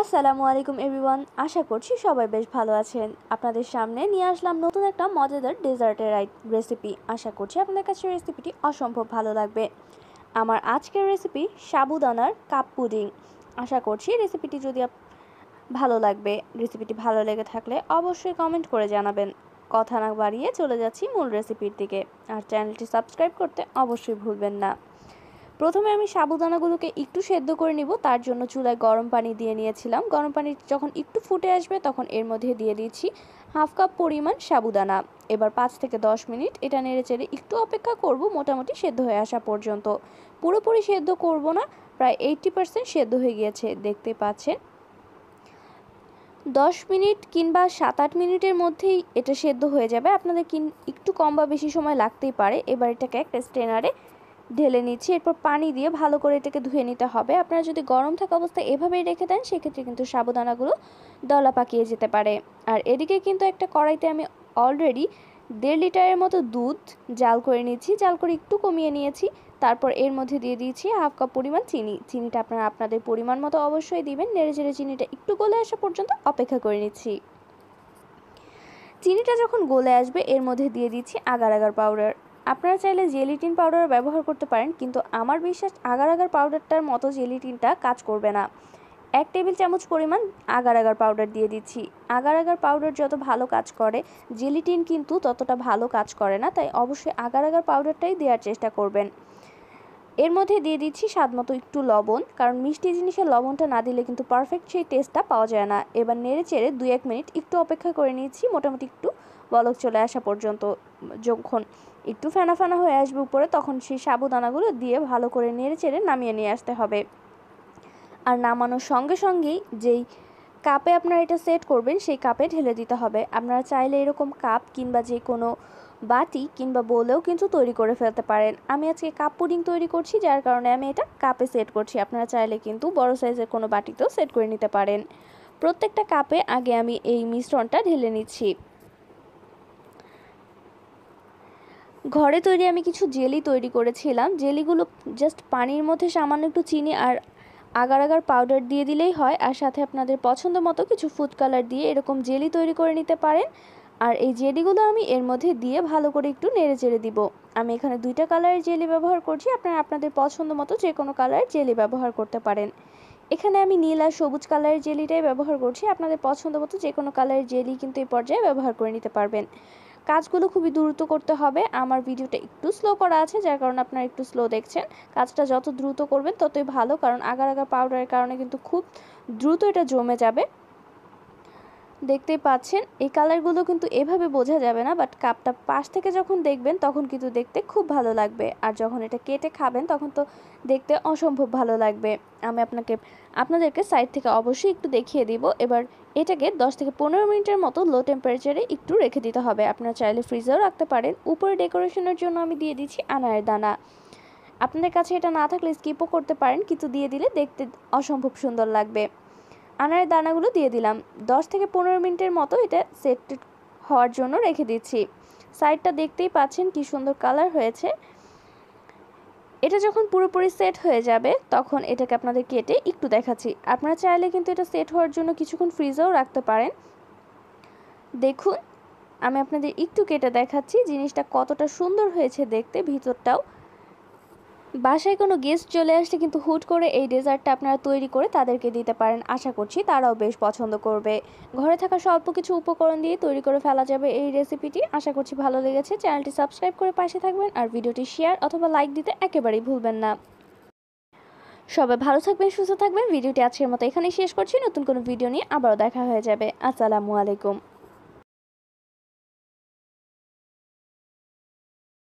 আসসালামু আলাইকুম এভরিওয়ান আশা করছি সবাই বেশ ভালো আছেন। আপনাদের সামনে নিয়ে আসলাম নতুন একটা মজাদার ডেজার্টের রেসিপি। আশা করছি আপনাদের কাছে রেসিপিটি অসম্ভব ভালো লাগবে। আমার আজকের রেসিপি সাবুদানার কাপ পুডিং। আশা করছি রেসিপিটি যদি ভালো লাগবে, রেসিপিটি ভালো লেগে থাকলে অবশ্যই কমেন্ট করে জানাবেন। কথা না বাড়িয়ে চলে যাচ্ছি মূল রেসিপির দিকে। আর চ্যানেলটি সাবস্ক্রাইব করতে অবশ্যই ভুলবেন না। প্রথমে আমি সাবুদানাগুলোকে একটু সেদ্ধ করে নিব, তার জন্য চুলায় গরম পানি দিয়ে নিয়েছিলাম। গরম পানি যখন একটু ফুটে আসবে তখন এর মধ্যে দিয়ে দিচ্ছি হাফ কাপ পরিমাণ সাবুদানা। এবার পাঁচ থেকে দশ মিনিট এটা নেড়ে চেড়ে একটু অপেক্ষা করব, মোটামুটি সেদ্ধ হয়ে আসা পর্যন্ত। পুরোপুরি সেদ্ধ করব না, প্রায় এইটটি পার্সেন্ট সেদ্ধ হয়ে গিয়েছে, দেখতে পাচ্ছেন। দশ মিনিট কিংবা সাত আট মিনিটের মধ্যেই এটা সেদ্ধ হয়ে যাবে। আপনাদের কিন একটু কম বা বেশি সময় লাগতেই পারে। এবার এটাকে একটা স্ট্রেনারে ঢেলে নিচ্ছি, এরপর পানি দিয়ে ভালো করে এটাকে ধুয়ে নিতে হবে। আপনারা যদি গরম থাকা অবস্থায় এভাবেই রেখে দেন, সেক্ষেত্রে কিন্তু সাবুদানাগুলো দলা পাকিয়ে যেতে পারে। আর এদিকে কিন্তু একটা কড়াইতে আমি অলরেডি দেড় লিটারের মতো দুধ জাল করে নিয়েছি, জাল করে একটু কমিয়ে নিয়েছি। তারপর এর মধ্যে দিয়ে দিয়েছি হাফ কাপ পরিমাণ চিনি। চিনিটা আপনারা আপনাদের পরিমাণ মতো অবশ্যই দিবেন। নেড়ে চেড়ে চিনিটা একটু গলে আসা পর্যন্ত অপেক্ষা করে নিচ্ছি। চিনিটা যখন গলে আসবে, এর মধ্যে দিয়ে দিচ্ছি আগার আগার পাউডার আপনারা চাইলে জেলিটিন পাউডার ব্যবহার করতে পারেন, কিন্তু আমার বিশ্বাস আগার আগার পাউডারটার মতো জেলিটিনটা কাজ করবে না। এক টেবিল চামচ পরিমাণ আগার আগার পাউডার দিয়ে দিচ্ছি। আগার আগার পাউডার যত ভালো কাজ করে, জেলিটিন কিন্তু ততটা ভালো কাজ করে না, তাই অবশ্যই আগার আগার পাউডারটাই দেওয়ার চেষ্টা করবেন। এর মধ্যে দিয়ে দিচ্ছি স্বাদ মতো একটু লবণ, কারণ মিষ্টি জিনিসের লবণটা না দিলে কিন্তু পারফেক্ট সেই টেস্টটা পাওয়া যায় না। এবার নেড়ে চেড়ে দুই এক মিনিট একটু অপেক্ষা করে নিয়েছি, মোটামুটি একটু বলক চলে আসা পর্যন্ত যখন একটু ফেনা ফেনা হয়ে আসবে উপরে, তখন সেই সাবুদানাগুলো দিয়ে ভালো করে নেড়ে চেড়ে নামিয়ে নিয়ে আসতে হবে। আর নামানোর সঙ্গে সঙ্গেই যেই কাপে আপনারা এটা সেট করবেন, সেই কাপে ঢেলে দিতে হবে। আপনারা চাইলে এরকম কাপ কিংবা যে কোনো বাটি কিংবা বলেও কিন্তু তৈরি করে ফেলতে পারেন। আমি আজকে কাপ পুডিং তৈরি করছি, যার কারণে আমি এটা কাপে সেট করছি। আপনারা চাইলে কিন্তু বড় সাইজের কোনো বাটিতেও সেট করে নিতে পারেন। প্রত্যেকটা কাপে আগে আমি এই মিশ্রণটা ঢেলে নিচ্ছি। ঘরে তৈরি আমি কিছু জেলি তৈরি করেছিলাম। জেলিগুলো জাস্ট পানির মধ্যে সামান্য একটু চিনি আর আগার আগার পাউডার দিয়ে দিলেই হয়। আর সাথে আপনাদের পছন্দ মতো কিছু ফুড কালার দিয়ে এরকম জেলি তৈরি করে নিতে পারেন। আর এই জেলিগুলো আমি এর মধ্যে দিয়ে ভালো করে একটু নেড়ে চেড়ে দিব। আমি এখানে দুইটা কালারের জেলি ব্যবহার করছি। আপনারা আপনাদের পছন্দ মতো যে কোনো কালারের জেলি ব্যবহার করতে পারেন। এখানে আমি নীল আর সবুজ কালারের জেলিটাই ব্যবহার করছি। আপনাদের পছন্দ মতো যে কোনো কালারের জেলি কিন্তু এই পর্যায়ে ব্যবহার করে নিতে পারবেন। কাজগুলো খুবই দ্রুত করতে হবে। আমার ভিডিওটা একটু স্লো করা আছে, যার কারণে আপনারা একটু স্লো দেখছেন। কাজটা যত দ্রুত করবেন, ততই ভালো, কারণ আগার আগার পাউডারের কারণে কিন্তু খুব দ্রুত এটা জমে যাবে। দেখতেই পাচ্ছেন, এই কালারগুলো কিন্তু এভাবে বোঝা যাবে না বাট কাপটা পাশ থেকে যখন দেখবেন, তখন কিন্তু দেখতে খুব ভালো লাগবে। আর যখন এটা কেটে খাবেন, তখন তো দেখতে অসম্ভব ভালো লাগবে। আমি আপনাকে, আপনাদেরকে সাইড থেকে অবশ্যই একটু দেখিয়ে দিব। এবার এটাকে 10 থেকে পনেরো মিনিটের মতো লো টেম্পারেচারে একটু রেখে দিতে হবে। আপনারা চাইলে ফ্রিজেও রাখতে পারেন। উপরে ডেকোরেশনের জন্য আমি দিয়ে দিচ্ছি আনারের দানা। আপনাদের কাছে এটা না থাকলে স্কিপও করতে পারেন, কিন্তু দিয়ে দিলে দেখতে অসম্ভব সুন্দর লাগবে। আনারের দানাগুলো দিয়ে দিলাম। 10 থেকে পনেরো মিনিটের মতো এটা সেট হওয়ার জন্য রেখে দিচ্ছি। সাইডটা দেখতেই পাচ্ছেন কি সুন্দর কালার হয়েছে। এটা যখন পুরোপুরি সেট হয়ে যাবে, তখন এটাকে আপনাদের কেটে একটু দেখাচ্ছি। আপনারা চাইলে কিন্তু এটা সেট হওয়ার জন্য কিছুক্ষণ ফ্রিজেও রাখতে পারেন। দেখুন, আমি আপনাদের একটু কেটে দেখাচ্ছি জিনিসটা কতটা সুন্দর হয়েছে দেখতে, ভিতরটাও। বাসায় কোনো গেস্ট চলে আসলে কিন্তু হুট করে এই ডেজার্টটা আপনারা তৈরি করে তাদেরকে দিতে পারেন। আশা করছি তারাও বেশ পছন্দ করবে। ঘরে থাকা স্বল্প কিছু উপকরণ দিয়ে তৈরি করে ফেলা যাবে এই রেসিপিটি আশা করছি ভালো লেগেছে। চ্যানেলটি সাবস্ক্রাইব করে পাশে থাকবেন আর ভিডিওটি শেয়ার অথবা লাইক দিতে একেবারেই ভুলবেন না। সবাই ভালো থাকবেন, সুস্থ থাকবেন। ভিডিওটি আজকের মতো এখানেই শেষ করছি। নতুন কোনো ভিডিও নিয়ে আবারও দেখা হয়ে যাবে। আসসালামু আলাইকুম।